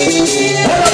Hello.